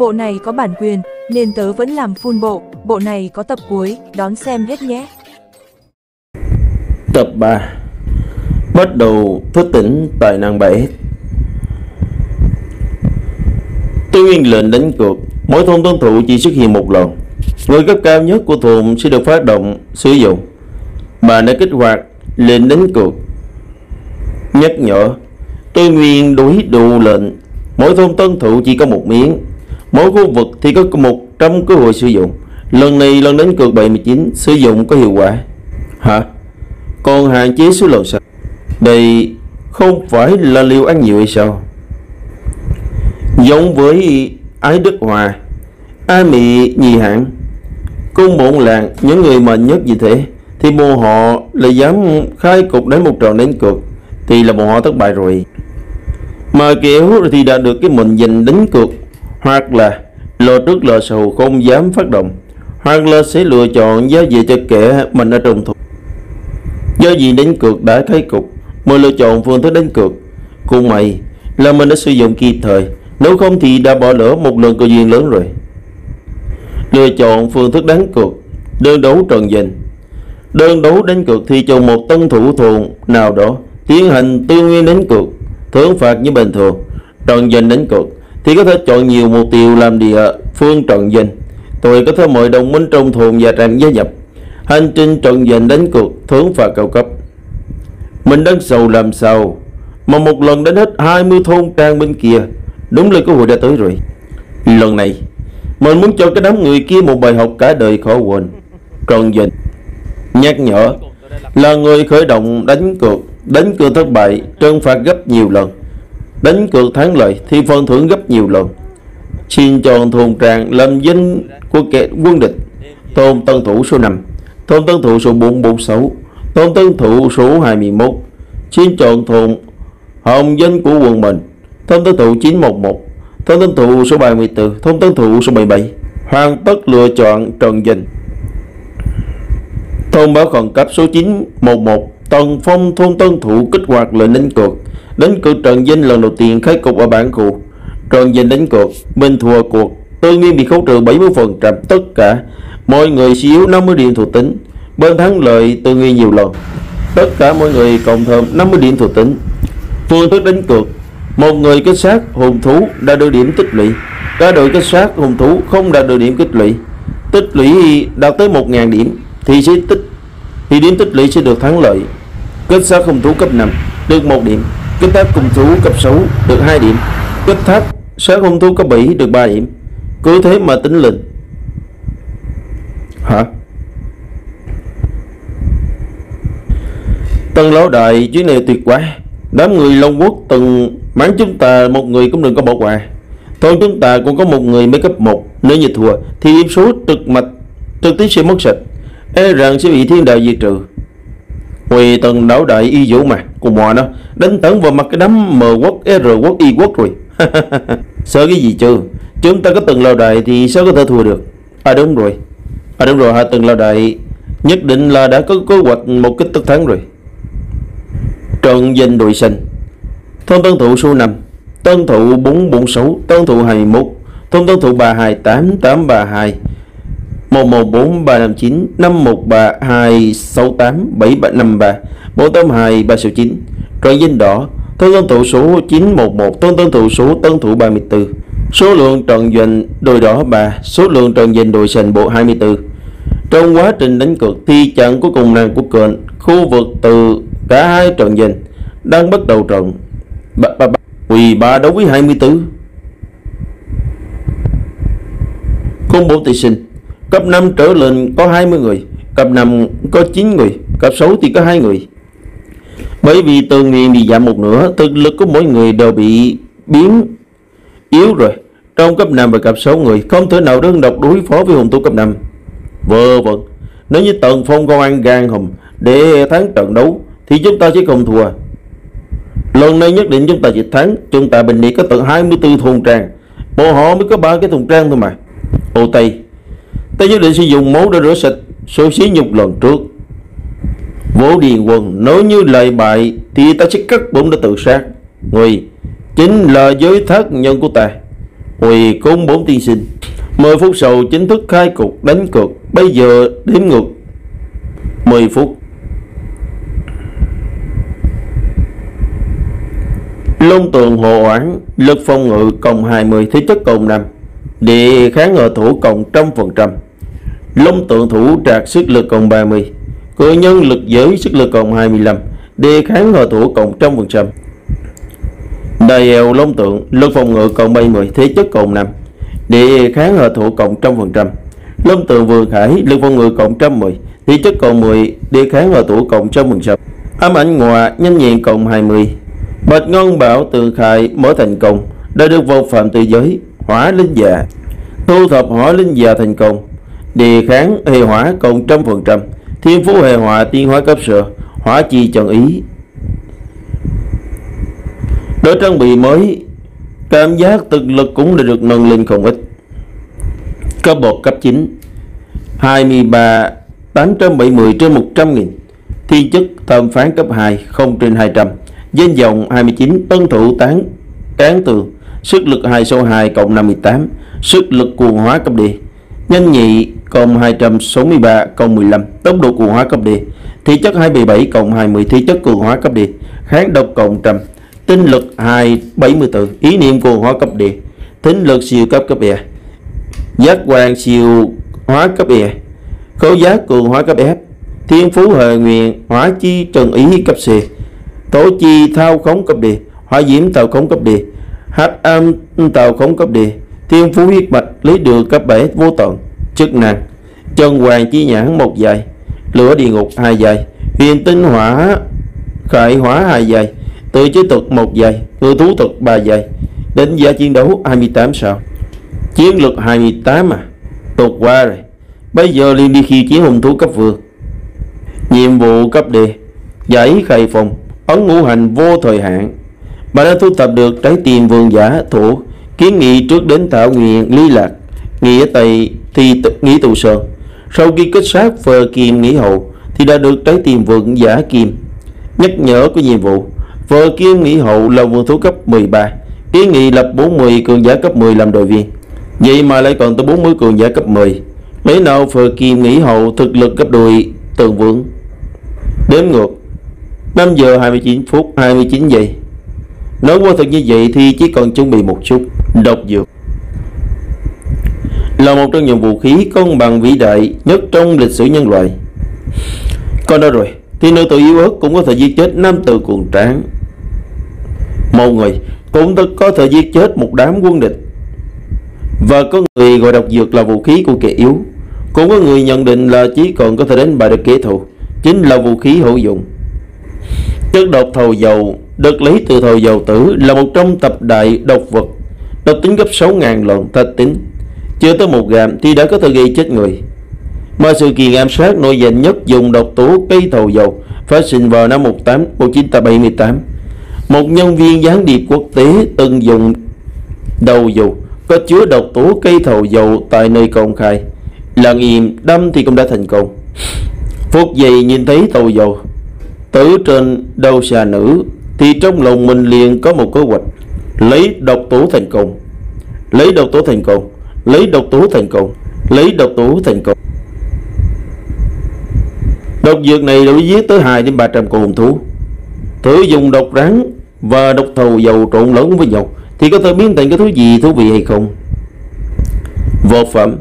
Bộ này có bản quyền, nên tớ vẫn làm full bộ, bộ này có tập cuối, đón xem hết nhé. Tập 3 Bắt đầu thức tỉnh tài năng 7 Tiêu nguyên lệnh đánh cược. Mỗi thôn tuân thủ chỉ xuất hiện một lần. Người cấp cao nhất của thôn sẽ được phát động sử dụng. Bà đã kích hoạt lệnh đánh cược. Nhắc nhở Tôi nguyên đối đủ lệnh. Mỗi thôn tuân thủ chỉ có một miếng. Mỗi khu vực thì có 100 cơ hội sử dụng Lần này, lần đánh cược 79 Sử dụng có hiệu quả Hả? Còn hạn chế số lần sao? Đây không phải là liều ăn nhiều hay sao? Giống với Ái Đức Hòa Ai Mị Nhì Hạng, Cung bộn làng, Những người mạnh nhất như thế Thì bọn họ lại dám khai cục đánh một trận đánh cược, Thì là bọn họ thất bại rồi Mà kiểu thì đã được cái mệnh dành đánh cược hoặc là lo trước lo sau không dám phát động. Hoặc là sẽ lựa chọn giá về cho kẻ mình ở trong thủ Do gì đánh cược đã khai cục. Mới lựa chọn phương thức đánh cược. Cùng mày là mình đã sử dụng kịp thời. Nếu không thì đã bỏ lỡ một lần cơ duyên lớn rồi. Lựa chọn phương thức đánh cược. Đơn đấu trần giành. Đơn đấu đánh cược thì chọn một tân thủ thôn nào đó Tiến hành tư nguyên đánh cược, Thưởng phạt như bình thường. Trần giành đánh cược. Thì có thể chọn nhiều mục tiêu làm địa phương trận giành Tôi có thể mời đồng minh trong thôn và trang gia nhập. Hành trình trận giành đánh cược Thưởng phạt cao cấp. Mình đang sầu làm sao? Mà một lần đến hết 20 thôn trang bên kia, Đúng là cơ hội đã tới rồi. Lần này, Mình muốn cho cái đám người kia một bài học cả đời khó quên trận giành Nhắc nhở, Là người khởi động đánh cược Đánh cược thất bại, trừng phạt gấp nhiều lần. Đánh cược thắng lợi Thì phần thưởng gấp nhiều lần. Xin chọn thùng tràng làm danh của kẻ quân địch. Tôn tân thủ số 5 tôn tân thủ số 446 tôn tân thủ số 21 Xin chọn thùng Hồng danh của quần mình. Tôn tân thủ 911 tôn tân thủ số 34 tôn tân thủ số 77 Hoàn tất lựa chọn Trần Dình Thông báo khẩn cấp số 911 Tần Phong thôn tân thủ kích hoạt lệnh đánh cược. Đánh cược Trần vinh lần đầu tiên khai cục ở bản khu Trần vinh đánh cược Bên thua cuộc. Tôi Nguyên bị khấu trừ 70% tất cả. Mọi người suy yếu 50 điểm thuộc tính. Bên thắng lợi, Tôi Nguyên nhiều lần. Tất cả mọi người cộng thêm 50 điểm thuộc tính. Phương thức đánh cược Một người kết sát, hùng thú đã được điểm tích lũy. Cả đội kết sát, hùng thú không đạt được điểm tích lũy. Tích lũy đạt tới 1.000 điểm, Thì sẽ tích Thì điểm tích lũy sẽ được thắng lợi. Kết sát hùng thú cấp 5 được 1 điểm. Kết thác cùng thú cấp 6 được 2 điểm. Kết thác sát hung thú cấp 7 được 3 điểm. Cứ thế mà tính lệnh Hả? Tân lão đại chuyến này tuyệt quá. Đám người Long Quốc từng mắng chúng ta một người cũng đừng có bỏ qua. Thôi chúng ta cũng có một người mới cấp 1 Nếu như thua, thì điểm số trực mạch trực tiếp sẽ mất sạch. E rằng sẽ bị thiên đạo diệt trừ. Huy tần lão đại y vũ mà Cùng mò nó Đánh tấn vào mặt cái đám M quốc, R quốc, Y quốc rồi. Sợ cái gì chứ Chúng ta có từng lao đại thì sao có thể thua được? À đúng rồi. À đúng rồi ha từng lao đại Nhất định là đã có kế hoạch một kích tất thắng rồi. Trần danh đội xanh Thôn tân thụ số 5 Tân thụ 446 Tân thụ 21 Thôn tân thụ 328 832 114 359 513 268 753 482 369 Trọn danh đỏ Tân tân thủ số 911 Tân tân thủ số tân thủ 34 Số lượng trận doanh đồi đỏ 3 Số lượng trận doanh đồi sành bộ 24 Trong quá trình đánh cược Thi trận cuối cùng nàng của cơn Khu vực từ cả hai trận doanh Đang bắt đầu trận. Quỳ 3 đấu với 24 Công bố tỷ sinh. Cấp 5 trở lên có 20 người Cấp 5 có 9 người Cấp 6 thì có 2 người. Bởi vì từ nguyện bị giảm một nửa Thực lực của mỗi người đều bị biến yếu rồi. Trong cấp 5 và cấp 6 người Không thể nào đơn độc đối phó với hùng tu cấp 5 Vơ vẩn, Nếu như tận Phong công an gan hùng Để thắng trận đấu Thì chúng ta sẽ không thua. Lần này nhất định chúng ta sẽ thắng. Chúng ta bình địa có tận 24 thùng trang Bộ họ mới có ba cái thùng trang thôi mà. Ô Tây Ta nhất định sử dụng máu để rửa sạch Số xí nhục lần trước. Vũ Điền Quân Nếu như lời bại Thì ta sẽ cắt bụng để tự sát. Người Chính là giới thác nhân của ta. Quỳ cúng bốn tiên sinh. 10 phút sau, chính thức khai cục đánh cược. Bây giờ, đếm ngược. 10 phút. Long tường hộ oán, Lực phòng ngự cộng 20 Thế chất cộng 5 Địa kháng ngờ thủ cộng trăm phần trăm. Long tượng thủ trạc sức lực cộng 30 Cự nhân lực giới sức lực cộng 25 Đề kháng ở thủ cộng trăm phần trăm. Đầy eo long tượng, Lực phòng ngự cộng 70 Thế chất cộng 5 Đề kháng ở thủ cộng trăm phần trăm. Long tượng vườn khải, Lực phòng ngự cộng trăm mười, Thế chất cộng 10 Đề kháng ở thủ cộng trăm phần trăm. Âm ảnh ngọa, nhanh nhẹn cộng 20 Bạch Ngân Bảo từ khai mở thành công, đã được vô phạm từ giới hỏa linh già thu thập hỏa linh già thành công đề kháng hệ hỏa cộng trăm phần trăm. Thiên phú hệ hỏa tiên hóa cấp sửa hỏa chi trần ý. Đối trang bị mới, cảm giác thực lực cũng đã được nâng lên không ít. Cấp bậc cấp 9 23 870 trên 100 nghìn. Thiên chức thẩm phán cấp 2 0 trên 200 Danh dòng 29 Tân thủ tán Tán tường Sức lực 2 số 2 cộng 58 Sức lực cuồng hóa cấp D. Nhanh nhị cộng 263 cộng 15 Tốc độ cường hóa cấp D thể chất 277 cộng 20 thể chất cường hóa cấp D Kháng độc cộng trăm, Tinh lực 274 Ý niệm cường hóa cấp D Thính lực siêu cấp cấp E Giác quan siêu hóa cấp E Khấu giác cường hóa cấp F Thiên phú hời nguyện Hóa chi trần ý cấp C Tổ chi thao khống cấp đi, Hỏa diễm tàu khống cấp đi, hát âm tàu khống cấp đi, Thiên phú huyết mạch lý được cấp 7 vô tận. Chức năng. Chân hoàng chi nhãn một giây, Lửa địa ngục hai giây, Huyền tinh hỏa, khải hỏa hai giây Tự chế tục một giây Ngư thú tục ba giây Đánh giá chiến đấu 28 sao. Chiến lược 28 à tột qua rồi. Bây giờ liền đi khi chiến hùng thú cấp vương. Nhiệm vụ cấp đề, Giải khai phòng, ấn ngũ hành vô thời hạn. Bà đã thu thập được trái tim vườn giả thủ, kiến nghị trước đến tạo nguyện ly lạc, nghĩa tây thì nghĩ tù sơn sau khi kết sát phờ kim nghĩ hậu, thì đã được trái tim vượng giả kim. Nhắc nhở của nhiệm vụ, phờ kim nghĩ hậu là vườn thú cấp 13 kiến nghị lập 40 cường giả cấp 10 làm đội viên. Vậy mà lại còn tới 40 cường giả cấp 10 lấy nào phờ kim nghĩ hậu thực lực cấp đùi tường vượng? Đếm ngược 5 giờ 29 phút 29 giây. Nói qua thật như vậy thì chỉ còn chuẩn bị một chút. Độc dược. Là một trong những vũ khí công bằng vĩ đại nhất trong lịch sử nhân loại. Còn đó rồi? Thì nữ tử yếu ớt cũng có thể giết chết nam tử cuồng tráng. Một người cũng có thể giết chết một đám quân địch. Và có người gọi độc dược là vũ khí của kẻ yếu. Cũng có người nhận định là chỉ còn có thể đánh bại được kẻ thù. Chính là vũ khí hữu dụng. Chất độc thầu dầu được lấy từ thầu dầu tử là một trong tập đại độc vật, độc tính gấp 6.000 lần thạch tính chưa tới một gam thì đã có thể gây chết người. Mà sự kiện ám sát nổi danh nhất dùng độc tố cây thầu dầu phát sinh vào năm 18, 1978 một nhân viên gián điệp quốc tế từng dùng đầu dầu có chứa độc tố cây thầu dầu tại nơi công khai. Lặng im đâm thì cũng đã thành công. Phút giây nhìn thấy tàu dầu Tử trên đầu xà nữ Thì trong lòng mình liền có một kế hoạch Lấy độc tố thành công. Lấy độc tố thành công. Lấy độc tố thành công. Lấy độc tố thành công. Độc dược này đủ giết tới 2 đến 300 con hùng thú. Thử dùng độc rắn Và độc thầu dầu trộn lẫn với nhau Thì có thể biến thành cái thứ gì thú vị hay không? Vật phẩm.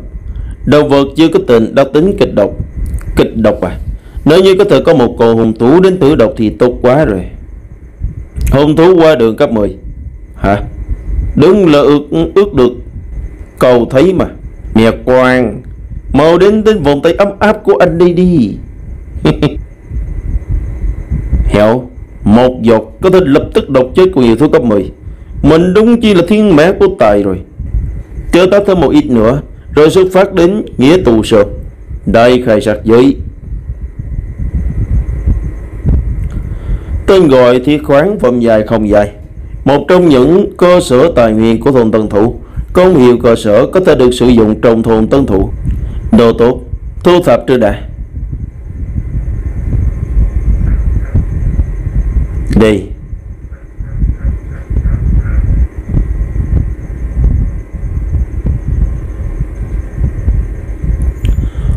Đầu vật chưa có tình đặc tính kịch độc. Kịch độc à? Nếu như có thể có một con hùng thú đến tử độc thì tốt quá rồi. Hùng thú qua đường cấp 10 Hả? Đúng là ước, ước được Cầu thấy mà. Mẹ quan Mau đến đến vòng tay ấm áp của anh đi đi. Hẹo, Một giọt có thể lập tức độc chết của nhiều thứ cấp 10 Mình đúng chi là thiên mã của tài rồi. Chờ ta thêm một ít nữa, Rồi xuất phát đến nghĩa tù sợp. Đây khai sạc giới. Tên gọi thì khoáng phẩm dài không dài. Một trong những cơ sở tài nguyên của thôn Tân Thủ. Công hiệu cơ sở có thể được sử dụng trong thôn tân thủ. Đồ tốt, thu thập trừ đại Đi.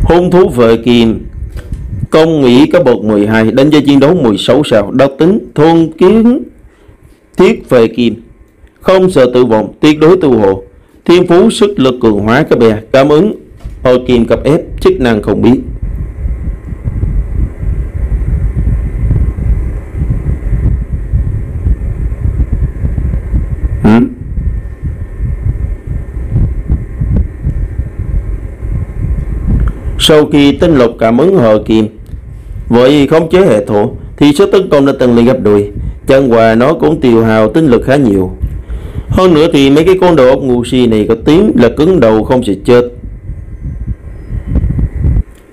Hung thú vợ kiềm Công nghĩ có bột 12 đánh cho chiến đấu 16 sao. Độc tính thôn kiến thiết về kiềm Không sợ tự vọng tuyệt đối tu hộ. Thiên phú, sức lực cường hóa các bè. Cảm ứng Hồi kim cặp ép Chức năng không biết Sau khi tinh lục cảm ứng hờ kim Vậy khống chế hệ thổ, Thì số tấn công đã tăng lên gấp đôi. Chẳng qua nó cũng tiêu hào tinh lực khá nhiều. Hơn nữa thì mấy cái con đầu ốc ngu si này có tiếng là cứng đầu không sẽ chết.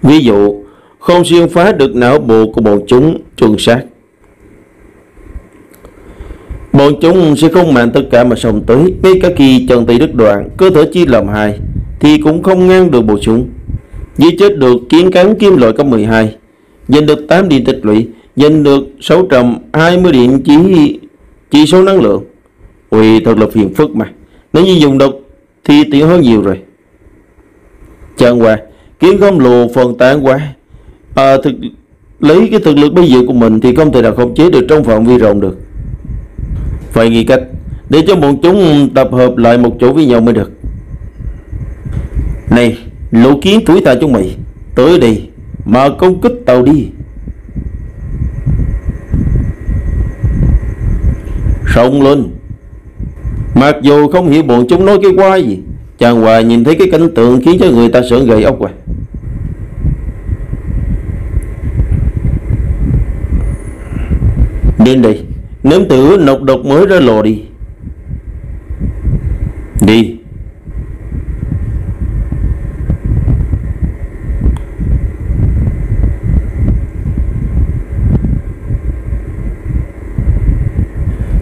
Ví dụ, Không xuyên phá được não bộ của bọn chúng trường sát Bọn chúng sẽ không mạng tất cả mà sống tới, Ngay cả khi chân tay đứt đoạn, Cơ thể chia làm hai, Thì cũng không ngăn được bọn chúng. Giết chết được kiến cắn kim loại cấp 12 Giành được 8 điện tích lũy, Giành được 620 điện chỉ chỉ số năng lượng. Ui thật là phiền phức mà. Nếu như dùng độc thì tiện hơn nhiều rồi. Chẳng qua Kiến không lù phần tán quá. À, thực, Lấy cái thực lực bây giờ của mình Thì không thể nào khống chế được trong phạm vi rộng được. Phải nghĩ cách Để cho bọn chúng tập hợp lại một chỗ với nhau mới được. Này Lũ kiến tuổi ta chúng mày Tới đây Mà công kích tàu đi. Sông lên. Mặc dù không hiểu bọn chúng nói cái quái gì, Chàng Hòa nhìn thấy cái cảnh tượng Khiến cho người ta sợ gầy ốc à Đến đây, Nếm tử nọc độc mới ra lò đi. Đi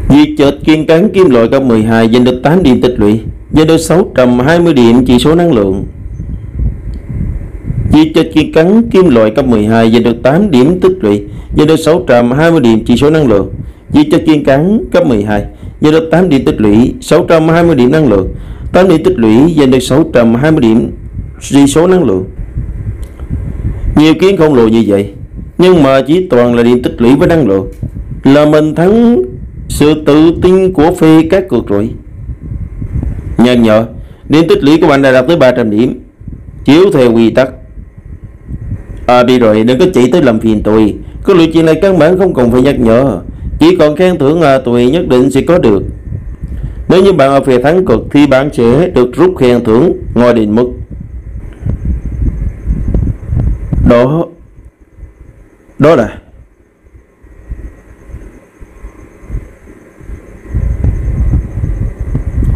Diệt chợt kiên cán kim loại cấp 12 giành được 8 điểm tích lũy, giành được 620 điểm chỉ số năng lượng. Diệt chợt kiên cán kim loại cấp 12 giành được 8 điểm tích lũy, giành được 620 điểm chỉ số năng lượng. Diệt chợt kiên cán cấp 12 giành được 8 điểm tích lũy, 620 điểm năng lượng. 8 điểm tích lũy giành được 620 điểm chỉ số năng lượng. Nhiều kiến không lồ như vậy, nhưng mà chỉ toàn là điểm tích lũy với năng lượng. Là mình thắng sự tự tin của phi các cược rồi. Nhân nhờ Điểm tích lũy của bạn đã đạt tới 300 điểm. Chiếu theo quy tắc. À đi rồi đừng có chỉ tới làm phiền tôi. Có lựa chuyện này căn bản không cần phải nhắc nhở. Chỉ còn khen thưởng à, tôi nhất định sẽ có được. Nếu như bạn ở phía thắng cực Thì bạn sẽ được rút khen thưởng Ngoài định mức. Đó. Đó là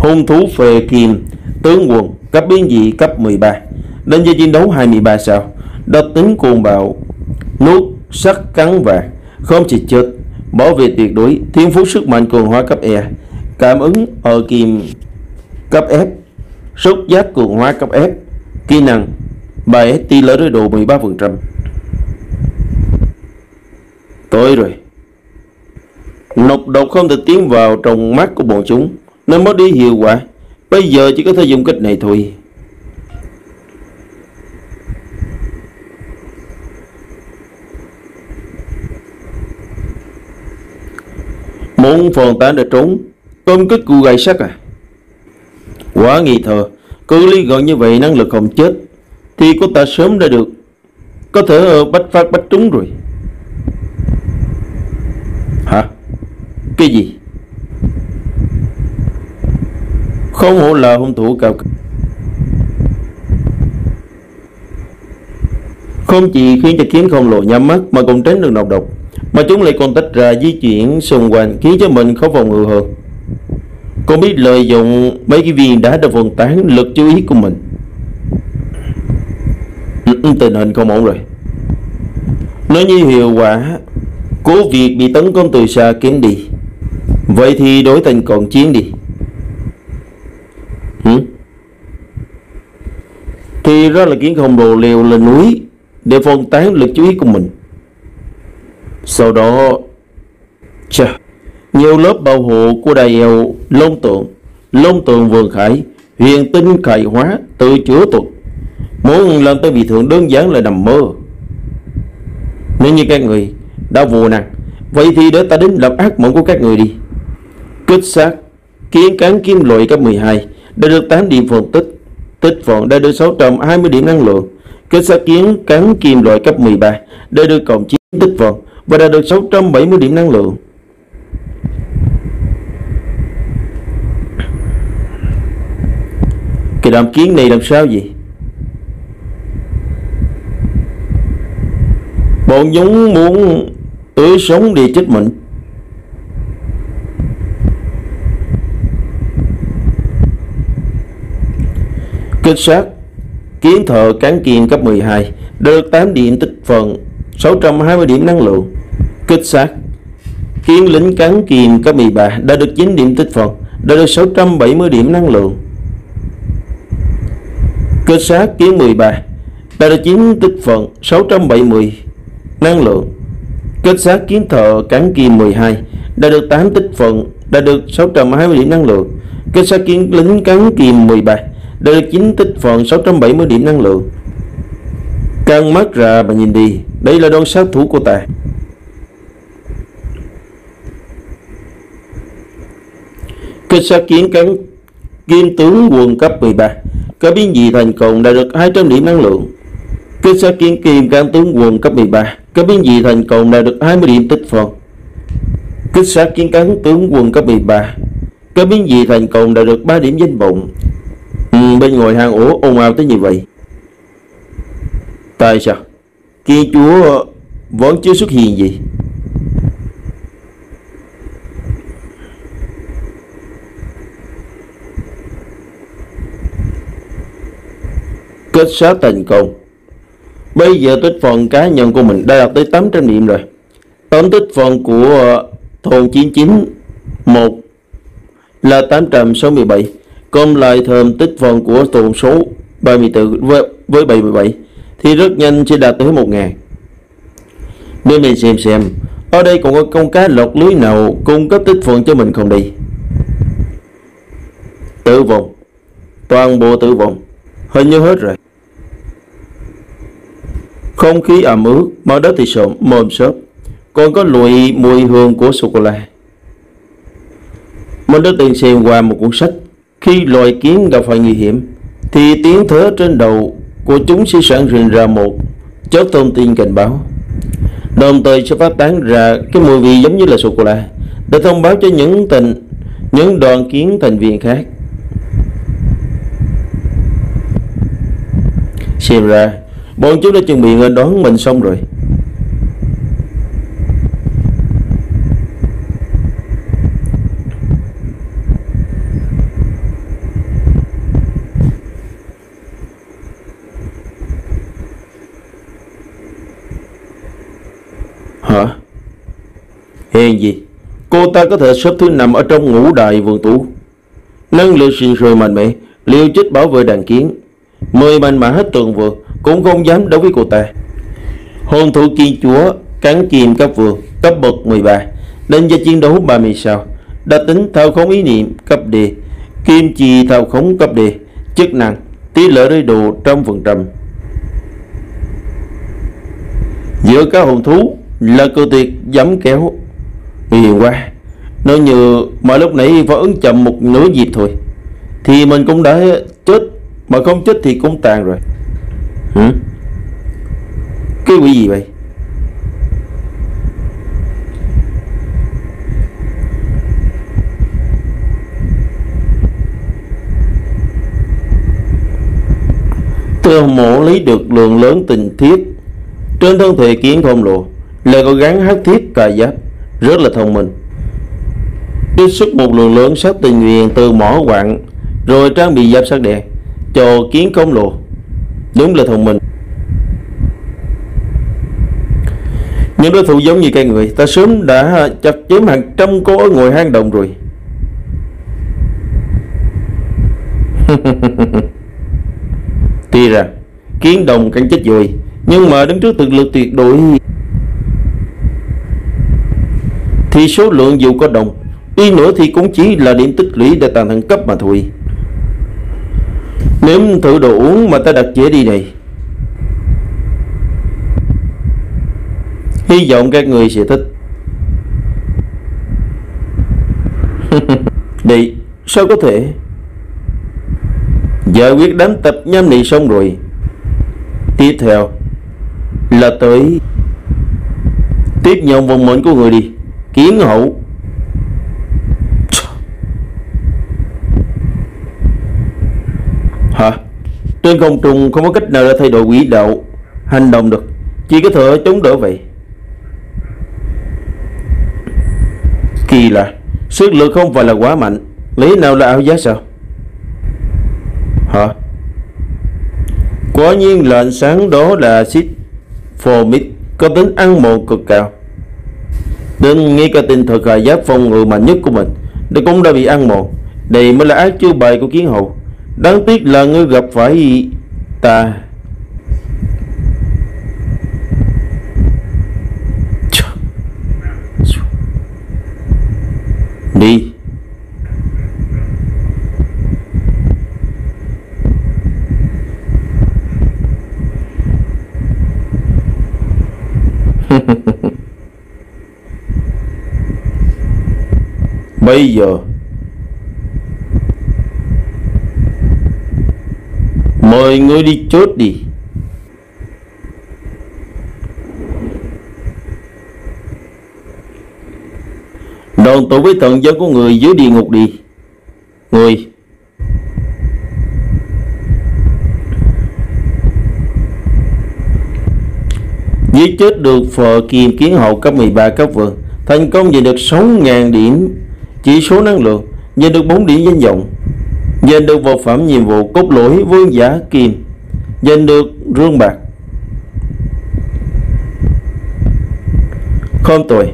hung thú phê kim, tướng quần cấp biến dị, cấp 13 đến giá chiến đấu 23 sao độc tính cuồng bạo, nuốt, sắc, cắn và không chỉ chết. Bảo vệ tuyệt đối, thiên phú sức mạnh cường hóa cấp E cảm ứng ở kim cấp F, xúc giác cường hóa cấp F, kỹ năng bài tỷ lệ đối độ 13% tối rồi. Nọc độc không thể tiến vào trong mắt của bọn chúng nó mất đi hiệu quả. Bây giờ chỉ có thể dùng cách này thôi. Muốn phòng tán đã trốn Công kích cụ gầy sắt à? Quá nghi thờ Cứ lý gọn như vậy năng lực không chết, Thì cô ta sớm đã được. Có thể ờ, bắt phát bắt trúng rồi. Hả? Cái gì? Không hổ là hung thủ cao Không chỉ khiến cho kiến không lộ nhắm mắt, mà còn tránh được nọc độc. Mà chúng lại còn tách ra di chuyển xung quanh, khiến cho mình không phòng ngự hơn. Con biết lợi dụng mấy cái viên đá để phân tán, lực chú ý của mình. Tình hình không ổn rồi. Nói như hiệu quả của việc bị tấn công từ xa kiếm đi, Vậy thì đối thành còn chiến đi. Thì ra là kiến khổng lồ leo lên núi để phân tán lực chú ý của mình. Sau đó, chà, nhiều lớp bảo hộ của đài eo lông tượng, lông tượng vườn khải, huyền tinh khải hóa, tự chữa thuật. Muốn lên tới vị thượng đơn giản là nằm mơ Nếu như các người đã vô năng Vậy thì để ta đến lập ác mộng của các người đi Kết xác Kiến cán kim loại cấp 12 Đã được 8 điểm phân tích Tích phân đã được 620 điểm năng lượng. Kết sát kiến cắn kim loại cấp 13 Đã được cộng 9 tích phân Và đã được 670 điểm năng lượng. Cái đám kiến này làm sao vậy? Bọn chúng muốn tưới sống đi chết mình. Kết sát. Kiến thợ cán kiên cấp 12 Được 8 điểm tích phần 620 điểm năng lượng. Kích sát. Kiến lính cán kiên cấp 13 Đã được 9 điểm tích phần, Đã được 670 điểm năng lượng. Kích sát kiến 13 Đã được 9 tích phần 670 năng lượng. Kết sát kiến thợ cán kim 12 Đã được 8 tích phần, Đã được 620 điểm năng lượng. Kết sát kiến lính cán kim 13 đã được 9 tích phần 670 điểm năng lượng. Căng mắt ra mà nhìn đi. Đây là đòn sát thủ của ta. Kịch sát kiến cắn kim tướng quân cấp 13 Có biến dị thành công đã được 200 điểm năng lượng. Kịch sát kiến kim cán tướng quân cấp 13 Có biến dị thành công đã được 20 điểm tích phần. Kích sát kiến cắn tướng quân cấp 13 Có biến dị thành công đã được 3 điểm danh vọng. Bên ngoài hang ổ, ồn ào tới như vậy. Tại sao? Kia chúa vẫn chưa xuất hiện gì. Kết sát thành công. Bây giờ tích phần cá nhân của mình đã đạt tới 800 điểm rồi. Tổng tích phần của thôn 99 1 là 867 còn lại thơm tích phần của tổng số 34 với, với 77 Thì rất nhanh sẽ đạt tới 1.000 Để mình xem xem Ở đây còn có con cá lọt lưới nào cung cấp tích phần cho mình không đi Tử vong. Toàn bộ tử vong. Hình như hết rồi. Không khí ẩm ướt, mặt đất thì sộm, mồm xốp, còn có lụi mùi hương của sô-cô-la. Mình đã từng xem qua một cuốn sách, khi loài kiến gặp phải nguy hiểm, thì tiếng thớ trên đầu của chúng sẽ sản sinh ra một chất thông tin cảnh báo. Đồng thời sẽ phát tán ra cái mùi vị giống như là sô-cô-la để thông báo cho những tình những đoàn kiến thành viên khác. Xem ra Bọn chúng đã chuẩn bị nghênh đón mình xong rồi Hả? Hèn gì? Cô ta có thể xếp thứ nằm ở trong ngũ đại vườn tủ Năng lượng sinh rồi mạnh mẽ, Liều chích bảo vệ đàn kiến Mười mạnh mã hết tường vừa cũng không dám đấu với cô ta. Hồn thủ kiên chúa, cắn kìm cấp vườn cấp bậc 13 đánh giá chiến đấu 30 sao, đã tính thao khống ý niệm cấp D kim trì thao khống cấp D chức năng, tỷ lệ rơi đồ trăm phần trăm giữa các hồn thú là cơ tuyệt dám kéo hiền quá. Nếu như mọi lúc nãy phản ứng chậm một nửa nhịp thôi, thì mình cũng đã chết. Mà không chết thì cũng tàn rồi. Hả? Cái quỷ gì vậy? Từ mộ lấy được lượng lớn tình thiết. Trên thân thể kiến khổng lộ Lại cố gắng hát thiết cà giáp. Rất là thông minh. Trích xuất một lượng lớn sát tình nguyện từ mỏ quặng, Rồi trang bị giáp sát đèn Cho kiến công lồ. Đúng là thông minh. Những đối thủ giống như cây người, Ta sớm đã chặt chém hàng trăm cô ở ngồi hang động rồi. Tuy rằng, Kiến đồng cắn chết rồi Nhưng mà đứng trước thực lực tuyệt đối thì số lượng dù có đồng Đi nữa thì cũng chỉ là điểm tích lũy để tăng thăng cấp mà thôi. Nếm thử đồ uống mà ta đặt dễ đi này. Hy vọng các người sẽ thích. Đi Sao có thể? Giải quyết đánh tập nhâm này xong rồi. Tiếp theo Là tới Tiếp nhận vận mệnh của người đi. Kiến hậu Hả? Trên không trung không có cách nào để thay đổi quỹ đạo, Hành động được. Chỉ có thể chống đỡ vậy. Kỳ lạ. Sức lực không phải là quá mạnh. Lý nào là ảo giác sao? Hả? Quả nhiên là ánh sáng đó là axit formic có tính ăn mòn cực cao. Đến ngay cả tinh thực là giáp phong ngự mạnh nhất của mình. Nó cũng đã bị ăn mòn. Đây mới là ác chiêu bài của kiến hậu Đáng tiếc là ngươi gặp phải ta. Đi. Bây giờ. Mời ngươi đi chốt đi. Đoàn tụ với thần dân của người dưới địa ngục đi. Người. Giết chết được phờ kim kiến hậu cấp 13 cấp vườn Thành công về được 6.000 điểm chỉ số năng lượng Giành được 4 điểm danh vọng Giành được vật phẩm nhiệm vụ cốt lỗi vương giả kim Giành được rương bạc. Không tồi,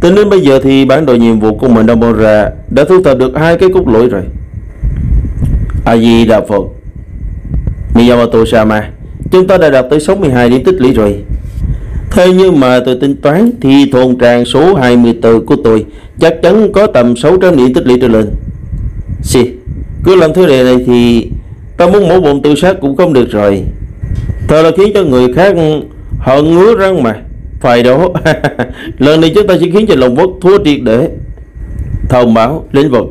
Tính đến bây giờ thì bản đồ nhiệm vụ của mình đã ra, Đã thu thập được hai cái cốt lỗi rồi. A Di Đà Phật Miyamoto Sama Chúng ta đã đạt tới 62 điểm tích lũy rồi thế như mà tôi tính toán thì thôn trang số 24 của tôi chắc chắn có tầm 600 điểm tích lũy trở lên. Xì, cứ làm thứ này này thì ta muốn mổ bụng tự sát cũng không được rồi. Thật là khiến cho người khác hận ngứa răng mà. Phải đó, lần này chúng ta sẽ khiến cho lòng quốc thua triệt để. Thông báo, lĩnh vực,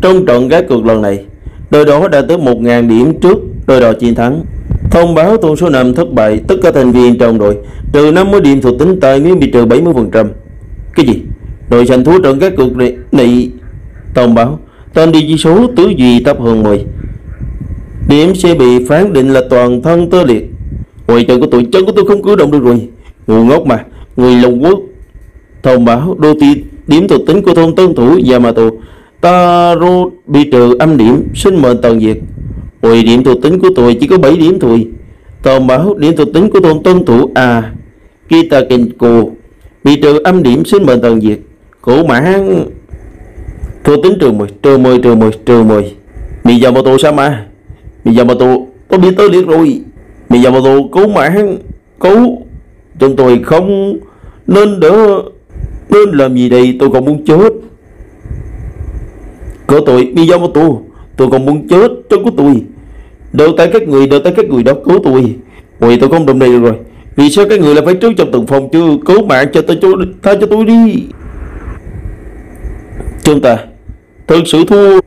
trong trận gác cược lần này, đội đó đã tới 1.000 điểm trước đội đò chiến thắng. Thông báo tuần số 5 thất bại tất cả thành viên trong đội trừ 50 điểm thuộc tính tài nguyên bị trừ 70%. Cái gì? Đội giành thua trận các cuộc này, này thông báo tên đi chỉ số tứ duy thấp hơn 10. Điểm sẽ bị phán định là toàn thân tơ liệt. Ngoài trận của tụi chân của tôi không cử động được rồi. Ngu ngốc mà, người lồng quốc. Thông báo đô thị điểm thuộc tính của thôn tân thủ Yamato Taro bị trừ âm điểm sinh mệnh toàn diệt 10 điểm thuộc tính của tôi chỉ có 7 điểm thôi. Tờ báo điểm thuộc tính của thôn tuân thủ à Kita Kenko Bị trừ âm điểm sinh mệnh tần diệt. Cổ mã Thuộc tính trừ 10, trừ 10, trừ 10, trừ 10 Miyamoto Sama Miyamoto Tôi biết tới liệt rồi. Miyamoto cố mã Cố Chúng tôi không Nên đỡ Nên làm gì đây? Tôi còn muốn chết. Của tôi Miyamoto Miyamoto. Tôi còn muốn chết chân của tôi. Đỡ tay các người, đỡ tay các người đó cứu tôi. Ôi tôi không đồng này được rồi. Vì sao các người lại phải trước trong từng phòng chứ? Cứu mạng cho tôi cho, tha cho tôi đi. Chúng ta Thực sự thua.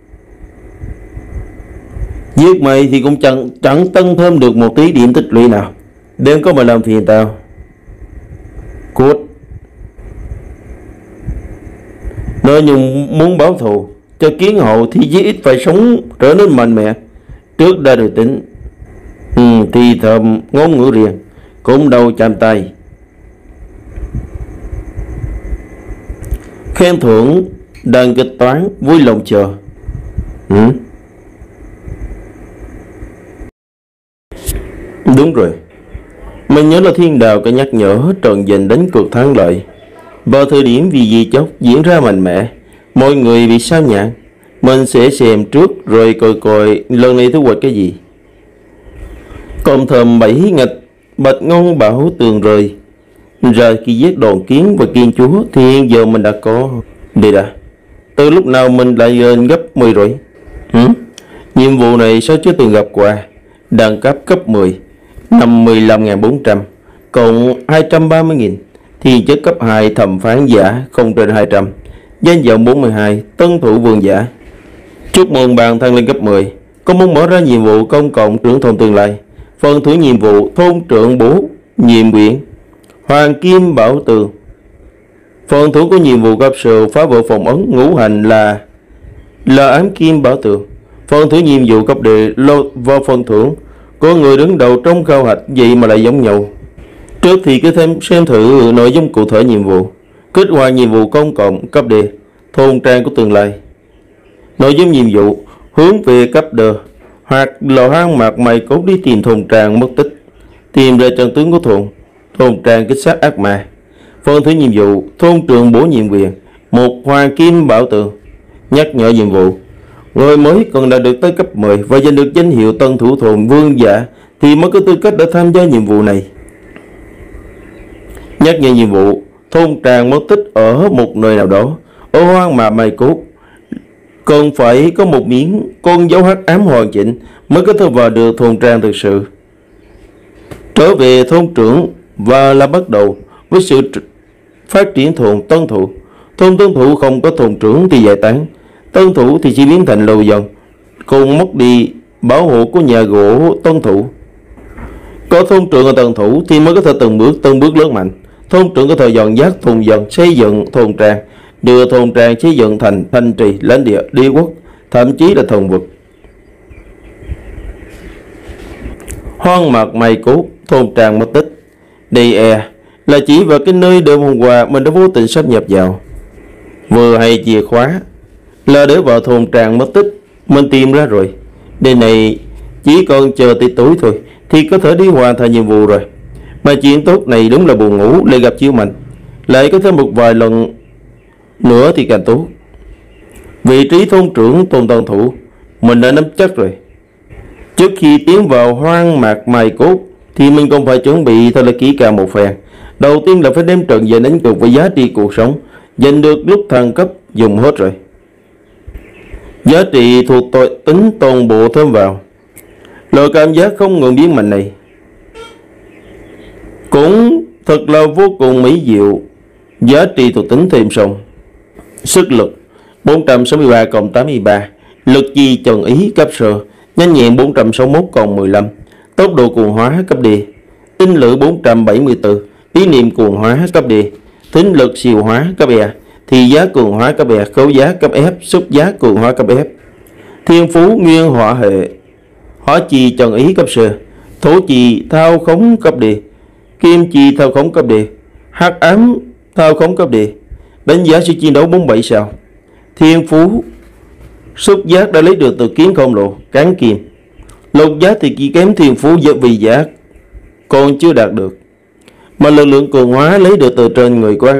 Giết mày thì cũng chẳng chẳng tăng thêm được một tí điểm tích lũy nào. Đừng có mà làm phiền tao. Cút. Nếu như muốn báo thù cho kiến hộ thì chí ít phải sống trở nên mạnh mẽ. Trước đã được tính ừ, thì thầm ngôn ngữ riêng cũng đầu chạm tay. Khen thưởng đàn kịch toán vui lòng chờ. Ừ. đúng rồi. Mình nhớ là thiên đào có nhắc nhở trần dành đánh cuộc thắng lợi. Vào thời điểm vì gì chốc diễn ra mạnh mẽ mọi người bị sao nhãn? Mình sẽ xem trước rồi coi coi lần này thu hoạch cái gì. Còn thầm bảy nghịch, bạch ngon bảo tường rời. Rời khi giết đòn kiến và kiên chúa, thì hiện giờ mình đã có. Đi đã từ lúc nào mình lại lên gấp 10 rồi? Hử? nhiệm vụ này sao chưa từng gặp qua? Đẳng cấp cấp 10 55.400 cộng 230.000 thiên chất cấp 2 thẩm phán giả không trên 200 danh vọng 42 tân thủ vương giả. Chúc mừng bạn thăng lên cấp 10 có muốn mở ra nhiệm vụ công cộng trưởng thôn tương lai? Phần thưởng nhiệm vụ, thôn trưởng bố nhiệm quyển hoàng kim bảo tường. Phần thưởng của nhiệm vụ cấp sự phá vỡ phòng ấn ngũ hành là là ám kim bảo tường. Phần thưởng nhiệm vụ cấp đề lô vào phần thưởng. Có người đứng đầu trong khao hạch, vậy mà lại giống nhau. Trước thì cứ thêm xem thử nội dung cụ thể nhiệm vụ kết quả nhiệm vụ công cộng cấp đề, thôn trang của tương lai. Nội dung nhiệm vụ, hướng về cấp đờ, hoặc lò hang mạc mày cốt đi tìm thôn trang mất tích, tìm ra trận tướng của thôn thôn trang kích sát ác ma. Phân thứ nhiệm vụ, thôn trường bổ nhiệm quyền, một hoàng kim bảo tường. Nhắc nhở nhiệm vụ, người mới cần đạt được tới cấp 10 và giành được danh hiệu tân thủ thôn vương giả thì mới có tư cách để tham gia nhiệm vụ này. Nhắc nhở nhiệm vụ thôn tràng mất tích ở một nơi nào đó. Ở hoang mà mày cốt cần phải có một miếng con dấu hắc ám hoàn chỉnh mới có thể vào được thôn trang thực sự. Trở về thôn trưởng và là bắt đầu với sự phát triển thôn tân thủ. Thôn tân thủ không có thôn trưởng thì giải tán. Tân thủ thì chỉ biến thành lầu dần, cùng mất đi bảo hộ của nhà gỗ tân thủ. Có thôn trưởng ở tân thủ thì mới có thể từng bước từng bước lớn mạnh thôn trưởng có thời dọn dắt thôn dần xây dựng thôn trang, đưa thôn trang xây dựng thành thanh trì, lãnh địa, đế quốc, thậm chí là thần vực. Hoang mạc mày cũ, thôn trang mất tích. Đi e là chỉ vào cái nơi đêm hôm qua mình đã vô tình sắp nhập vào. Vừa hay chìa khóa, là để vào thôn trang mất tích, mình tìm ra rồi. Đây này, chỉ còn chờ tí tuổi thôi, thì có thể đi hoàn thành nhiệm vụ rồi mà chuyện tốt này đúng là buồn ngủ, lại gặp chiêu mạnh lại có thêm một vài lần nữa thì càng tốt. Vị trí thôn trưởng tôn toàn thủ, mình đã nắm chắc rồi. Trước khi tiến vào hoang mạc mài cốt, thì mình còn phải chuẩn bị thật là kỹ càng một phen. Đầu tiên là phải đem trận về đánh cược với giá trị cuộc sống. Giành được lúc thăng cấp dùng hết rồi. Giá trị thuộc tội tính toàn bộ thêm vào. Loại cảm giác không ngừng biến mạnh này cũng thật là vô cùng mỹ diệu. Giá trị thuộc tính thêm xong. Sức lực 463 cộng 83 lực di trần ý cấp sơ, nhanh nhẹn 461 cộng 15 tốc độ cuồng hóa cấp D tinh lự 474 ý niệm cuồng hóa cấp D thính lực siêu hóa cấp E. Thì giá cường hóa cấp E khấu giá cấp F, xúc giá cường hóa cấp F. Thiên phú nguyên hỏa hệ. Hỏa chi trần ý cấp sơ. Thổ chi thao khống cấp địa kim chi thao khống cấp địa, hắc ám thao khống cấp địa. đánh giá sự chiến đấu 47 sao. Thiên phú xúc giác đã lấy được từ kiến không lộ cán kim. Lục giác thì chỉ kém thiên phú do vì giác còn chưa đạt được. Mà lực lượng cường hóa lấy được từ trên người của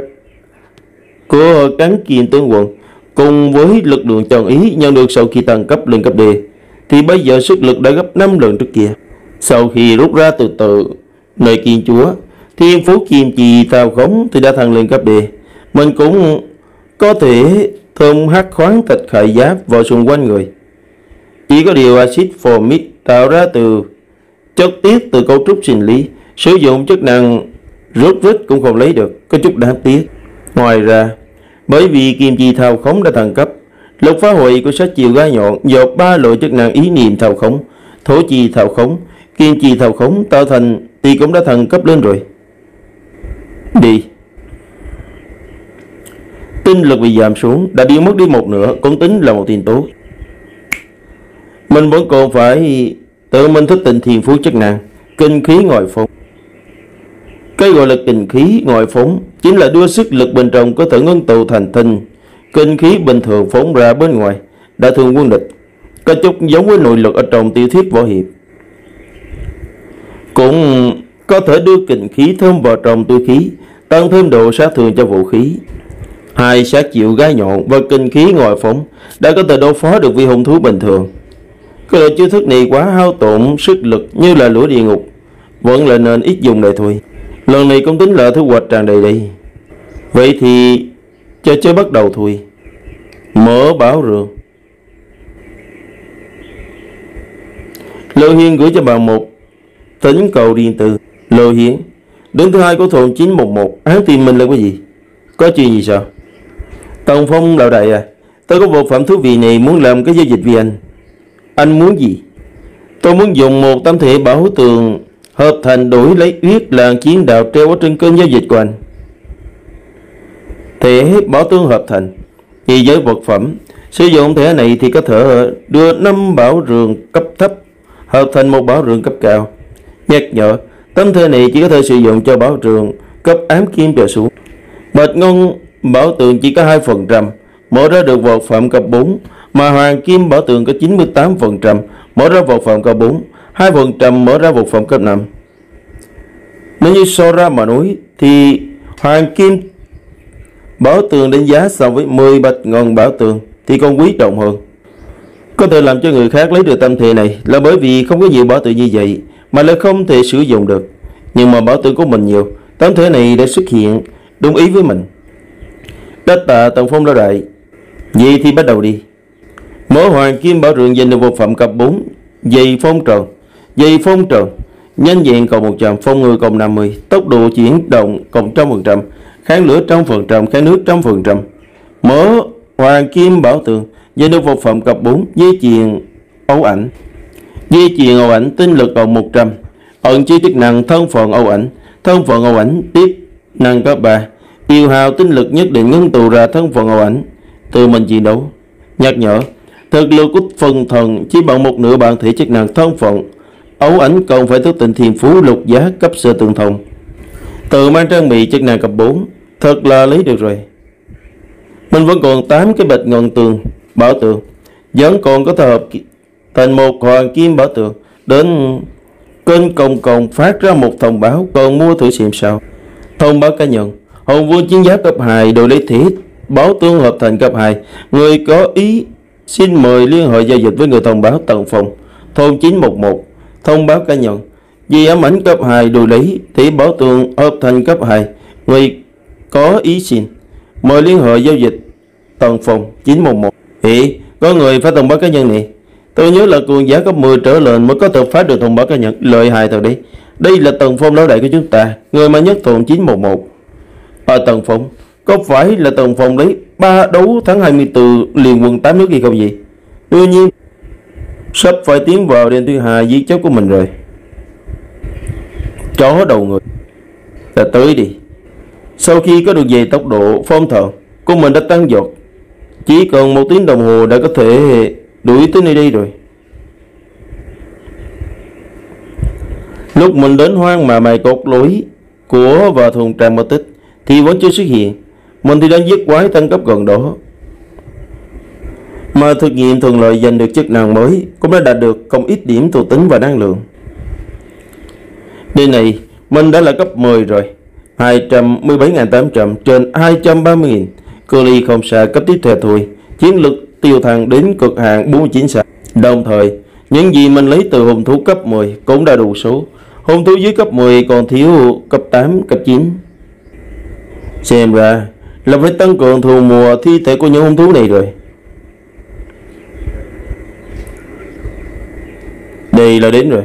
của cán kim tướng quận cùng với lực lượng tròn ý nhận được sau khi tăng cấp lên cấp đề thì bây giờ sức lực đã gấp 5 lần trước kia. Sau khi rút ra từ từ nơi kiên chúa thiên phú kim trì tào khống, thì đã thăng lên cấp D mình cũng có thể thơm hắc khoáng thịt khải giáp vào xung quanh người. Chỉ có điều axit formic tạo ra từ chất tiết từ cấu trúc sinh lý. Sử dụng chức năng rút rít cũng không lấy được, có chút đáng tiếc. Ngoài ra, bởi vì kim chi thao khống đã thăng cấp, lục phá hội của sách chiều gai nhọn, dột ba loại chức năng ý niệm thao khống, thổ chi thao khống kim chi thao khống tạo thành thì cũng đã thần cấp lên rồi. Đi. Tinh lực bị giảm xuống, đã đi mất đi một nửa, cũng tính là một tin tốt mình vẫn còn phải tự mình thức tỉnh thiền phú chức năng, kinh khí ngoại phóng. Cái gọi là kinh khí ngoại phóng chính là đưa sức lực bên trong có thể ngưng tụ thành tinh. Kinh khí bình thường phóng ra bên ngoài, đã thường quân địch. Có chút giống với nội lực ở trong tiểu thuyết võ hiệp cũng có thể đưa kinh khí thơm vào trong túi khí, tăng thêm độ sát thương cho vũ khí. Hai sát chịu gai nhọn và kinh khí ngồi phóng đã có thể đối phó được vi hung thú bình thường. Cái loại chiêu thức này quá hao tổn sức lực như là lửa địa ngục, vẫn là nên ít dùng để thôi. Lần này cũng tính là thu hoạch tràn đầy đây. Vậy thì cho chơi bắt đầu thôi. Mở bảo rường Lưu Hiên gửi cho bà một tính cầu riêng tư. Lô hiến đứng thứ hai của thùng 911, hắn tìm mình là cái gì? Có chuyện gì sao? Tần Phong đạo đại à, tôi có bộ phẩm thú vị này muốn làm cái giao dịch với anh. Anh muốn gì? Tôi muốn dùng một tấm thể bảo tường hợp thành đổi lấy huyết làng chiến đạo treo ở trên cơn giao dịch của anh. Thể bảo tướng hợp thành, vì với vật phẩm, sử dụng thể này thì có thể đưa năm bảo rường cấp thấp hợp thành một bảo rường cấp cao. Nhắc nhở, tấm thơ này chỉ có thể sử dụng cho bảo trường cấp ám kim trở xuống. Bạch ngôn bảo tượng chỉ có 2%, mở ra được vật phẩm cấp 4, mà hoàng kim bảo tượng có 98%, mở ra vật phẩm cấp 4, 2% mở ra vật phẩm cấp 5. Nếu như so ra mà nói thì hoàng kim bảo tường đánh giá so với 10 bạch ngân bảo tường thì còn quý trọng hơn. Có thể làm cho người khác lấy được tâm thể này là bởi vì không có nhiều bảo tượng như vậy mà lại không thể sử dụng được. Nhưng mà bảo tường của mình nhiều, tấm thẻ này đã xuất hiện đúng ý với mình. Đất tạ Tần Phong lão đại. Vậy thì bắt đầu đi. Mở hoàng kim bảo rượng dành được một phẩm cấp 4, dây phong trần, dây phong trần, nhanh nhẹn cộng 100, phong người cộng 50, tốc độ chuyển động cộng trăm phần trăm, kháng lửa trăm phần trăm, kháng nước trăm phần trăm. Mở hoàng kim bảo tường dây được một phẩm cấp 4, dây chuyền ấu ảnh, di chuyển ấu ảnh tinh lực cộng 100, ẩn chi chức năng thân phận ấu ảnh, thân phận ấu ảnh tiếp năng cấp 3, tiêu hao tinh lực nhất định ngưng tụ ra thân phận ảo ảnh. Từ mình chiến đấu. Nhắc nhở thực lực của phần thần chỉ bằng một nửa bản thể chức năng thân phận. Ấu ảnh còn phải thức tỉnh thiền phú lục giá cấp sơ tường thông. Tự mang trang bị chức năng cấp 4 thật là lấy được rồi. Mình vẫn còn 8 cái bịch ngọn tường bảo tường. Vẫn còn có thể hợp thành một hoàng kim bảo tượng đến kênh công cộng phát ra một thông báo còn mua thử xem sao. Thông báo cá nhân Hồng vua chiến giáp cấp 2 đồ lý thiết báo tương hợp thành cấp 2 người có ý xin mời liên hệ giao dịch với người thông báo tầng phòng. Thôn 911 thông báo cá nhân. Vì ám ảnh cấp 2 đồ lý thì báo tương hợp thành cấp 2 người có ý xin mời liên hệ giao dịch tầng phòng 911 Ý, có người phải thông báo cá nhân này Tôi nhớ là cường giá cấp 10 trở lên mới có thể phá được thông báo ca nhận. Lợi hại thật đi. Đây là tầng phong lão đại của chúng ta, Người mà nhất thuận 911 ở tầng Phong Có phải là tầng Phong lấy ba đấu tháng 24 liền quân 8 nước gì không gì Tuy nhiên, Sắp phải tiến vào đêm thứ hai giết chóc của mình rồi. Chó đầu người Là tới đi. Sau khi có được về tốc độ phong thợ Của mình đã tăng dột Chỉ cần một tiếng đồng hồ đã có thể đuổi tới nơi đây rồi Lúc mình đến hoang mà mày cột lối của và thùng tràng mất tích thì vẫn chưa xuất hiện. Mình thì đang giết quái tăng cấp gần đó. Mà thực nghiệm thuận lợi giành được chức năng mới cũng đã đạt được không ít điểm thuộc tính và năng lượng. Đây này, mình đã là cấp 10 rồi. 217.800 trên 230.000. Cơ ly không xa cấp tiếp theo thôi. Chiến lực tiêu thăng đến cực hạn 49 sạc. Đồng thời, những gì mình lấy từ hùng thú cấp 10 cũng đã đủ số. Hùng thú dưới cấp 10 còn thiếu cấp 8, cấp 9. Xem ra là phải tăng cường thù mùa thi thể của những hung thú này rồi. Đây là đến rồi.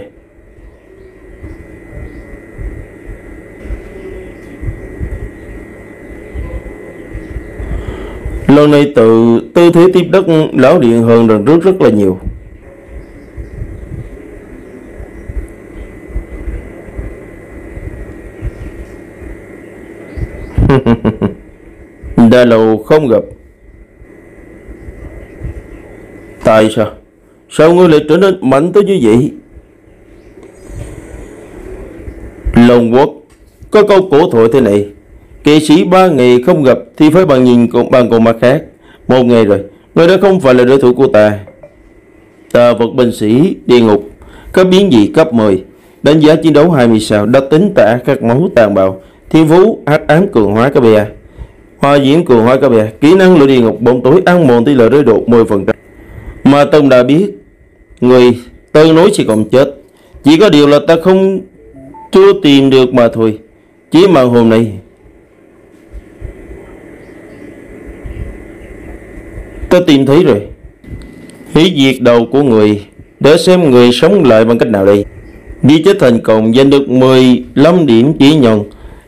Lần này từ tư thế tiếp đất, lão điện hơn lần trước rất là nhiều. đã lâu không gặp. Tại sao? Sao ngươi lại trở nên mạnh tới như vậy? Lòng quốc, Có câu cổ thoại thế này. Kỵ sĩ ba ngày không gặp Thì phải bằng nhìn con, bằng con mặt khác. Một ngày rồi Người đó không phải là đối thủ của ta. Ta vật binh sĩ địa ngục Có biến gì cấp 10 Đánh giá chiến đấu 20 sao Đã tính tả các máu tàn bạo. Thiên phú hắc ám cường hóa các bè. Hoa diễm cường hóa các bè. Kỹ năng lửa địa ngục bóng tối ăn mòn tỷ lệ rơi độ 10% Mà Tông đã biết Người tân nối sẽ còn chết. Chỉ có điều là ta không Chưa tìm được mà thôi. Chỉ mà hôm nay Tôi tìm thấy rồi Hủy diệt đầu của người Để xem người sống lại bằng cách nào đây. Giết chết thành công giành được 15 điểm chỉ nhận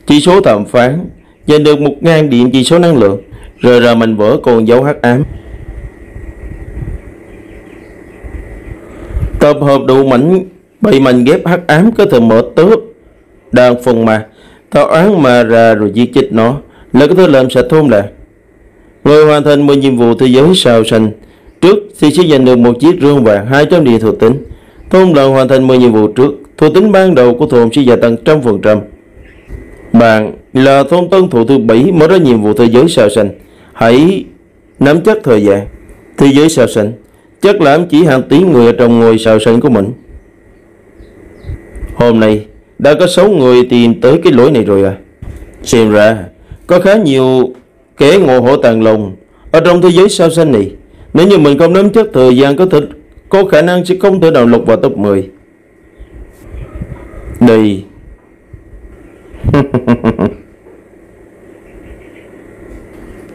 chỉ số thẩm phán, giành được 1.000 điểm chỉ số năng lượng, rồi ra mình vỡ còn dấu hắc ám. Tập hợp đủ mảnh bảy mảnh ghép hắc ám có thể mở tớp Đang phần mà tạo án mà ra rồi giết chết nó là có thể làm sạch thôn làng người hoàn thành 10 nhiệm vụ thế giới sao xanh trước, thì sẽ giành được một chiếc rương vàng 200 điểm thuộc tính. Thôn lần hoàn thành 10 nhiệm vụ trước, thuộc tính ban đầu của thôn sẽ gia tăng trăm phần trăm. Bạn là thôn tân thủ thứ bảy mở ra nhiệm vụ thế giới sao xanh hãy nắm chắc thời gian, thế giới sao xanh chắc là chỉ hàng tỷ người ở trong ngôi sao xanh của mình. Hôm nay, đã có 6 người tìm tới cái lỗi này rồi à. Xem ra, có khá nhiều kẻ ngộ hổ tàn lùng. Ở trong thế giới sao xanh này, Nếu như mình không nắm chắc thời gian có thể Có khả năng sẽ không thể nào lục vào top 10 Đây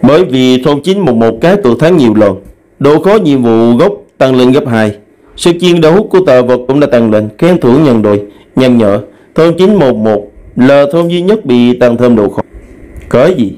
Bởi vì thôn 911 cái tụ tháng nhiều lần, Độ khó nhiệm vụ gốc tăng lên gấp 2 Sự chiến đấu của tờ vật cũng đã tăng lên, Khen thưởng nhân đội Nhằm nhở. Thôn 911 là thôn duy nhất bị tăng thêm độ khó. Cái gì?